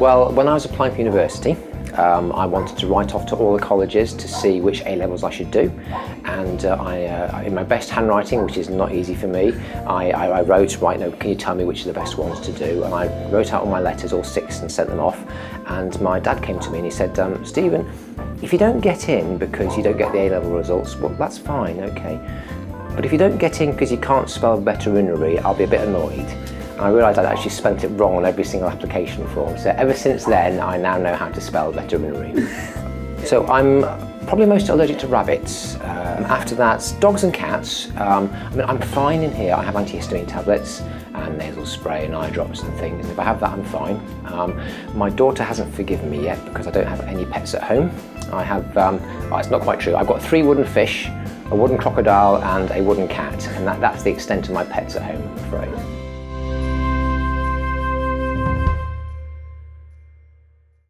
Well, when I was applying for university, um, I wanted to write off to all the colleges to see which A levels I should do, and uh, I, uh, in my best handwriting, which is not easy for me, I, I, I wrote, right now, can you tell me which are the best ones to do? And I wrote out all my letters, all six, and sent them off. And my dad came to me and he said, um, Stephen, if you don't get in because you don't get the A level results, well, that's fine, okay. But if you don't get in because you can't spell veterinary, I'll be a bit annoyed. I realised I'd actually spent it wrong on every single application form. So ever since then, I now know how to spell veterinary. so I'm probably most allergic to rabbits. Um, after that, dogs and cats. Um, I mean, I'm fine in here. I have antihistamine tablets and nasal spray and eye drops and things. If I have that, I'm fine. Um, my daughter hasn't forgiven me yet because I don't have any pets at home. I have, um, oh, it's not quite true. I've got three wooden fish, a wooden crocodile and a wooden cat. And that, that's the extent of my pets at home, I'm afraid.